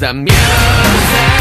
zamiast